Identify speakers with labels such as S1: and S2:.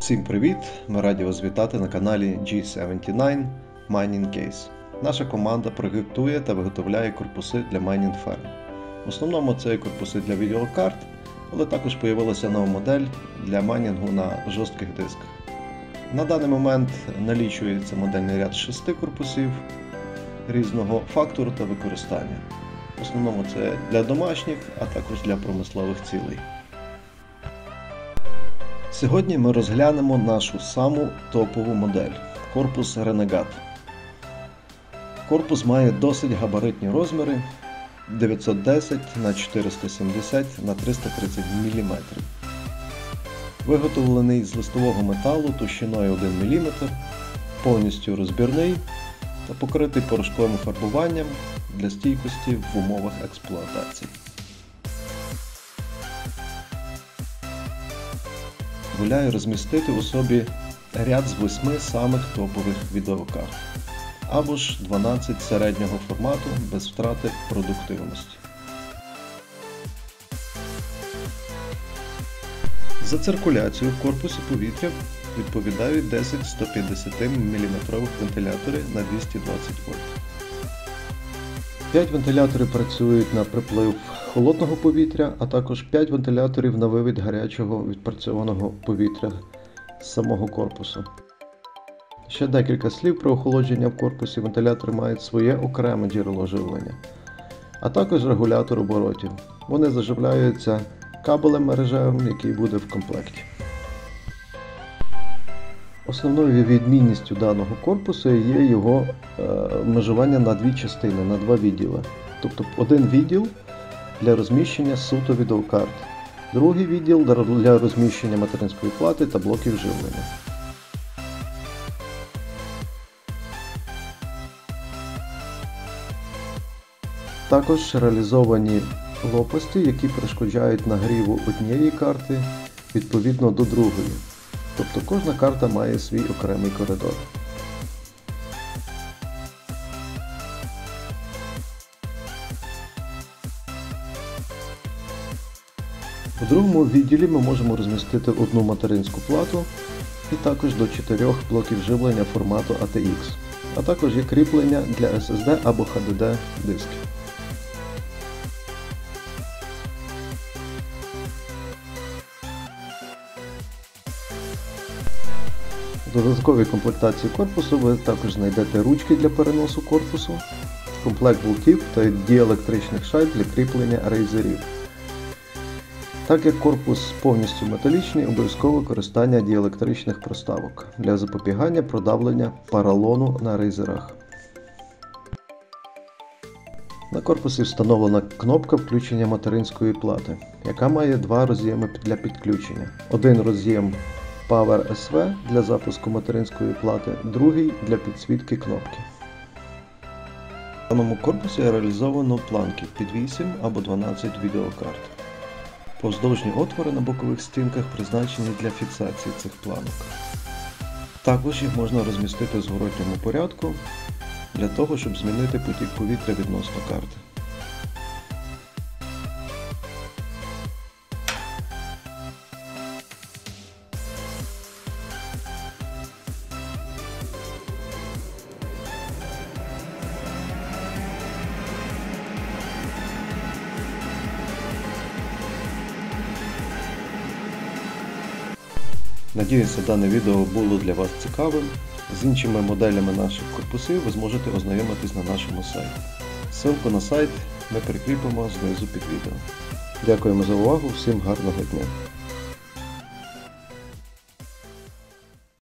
S1: Всім привіт! Ми раді вас вітати на каналі G79 Mining Case. Наша команда проєктує та виготовляє корпуси для майнінг ферм. В основному це корпуси для відеокарт, але також з'явилася нова модель для майнінгу на жорстких дисках. На даний момент налічується модельний ряд з 6 корпусів різного фактору та використання. В основному це для домашніх, а також для промислових цілей. Сьогодні ми розглянемо нашу саму топову модель корпус Renegade. Корпус має досить габаритні розміри 910 на 470 на 330 мм. Виготовлений з листового металу товщиною 1 мм, повністю розбірний та покритий порошковим фарбуванням для стійкості в умовах експлуатації. Дозволяє розмістити у собі ряд з 8 самих топових відеокарт або ж 12 середнього формату без втрати продуктивності. За циркуляцію в корпусі повітря відповідають 10 150 мм вентилятори на 220 вольт. 5 вентиляторів працюють на приплив холодного повітря, а також 5 вентиляторів на вивід гарячого відпрацьованого повітря з самого корпусу. Ще декілька слів про охолодження в корпусі. Вентилятори мають своє окреме джерело живлення, а також регулятор оборотів. Вони заживляються кабелем мережевим, який буде в комплекті. Основною відмінністю даного корпусу є його е, межування на дві частини, на два відділи. Тобто один відділ для розміщення суто відеокарт, другий відділ для розміщення материнської плати та блоків живлення. Також реалізовані лопасті, які перешкоджають нагріву однієї карти відповідно до другої. Тобто кожна карта має свій окремий коридор. У другому відділі ми можемо розмістити одну материнську плату і також до 4 блоків живлення формату ATX, а також є кріплення для SSD або HDD дисків. В додатковій комплектації корпусу ви також знайдете ручки для переносу корпусу, комплект болтів та діелектричних шайб для кріплення рейзерів. Так як корпус повністю металічний, обов'язкове використання діелектричних проставок для запобігання продавлення паралону на рейзерах. На корпусі встановлена кнопка включення материнської плати, яка має два роз'єми для підключення. Один роз'єм Power SV для запуску материнської плати, другий для підсвітки кнопки. В даному корпусі реалізовано планки під 8 або 12 відеокарт. Повздовжні отвори на бокових стінках призначені для фіксації цих планок. Також їх можна розмістити в зворотньому порядку для того, щоб змінити потік повітря відносно карти. Надіюся, дане відео було для вас цікавим. З іншими моделями наших корпусів ви зможете ознайомитись на нашому сайті. Ссылку на сайт ми прикріпимо знизу під відео. Дякуємо за увагу, всім гарного дня!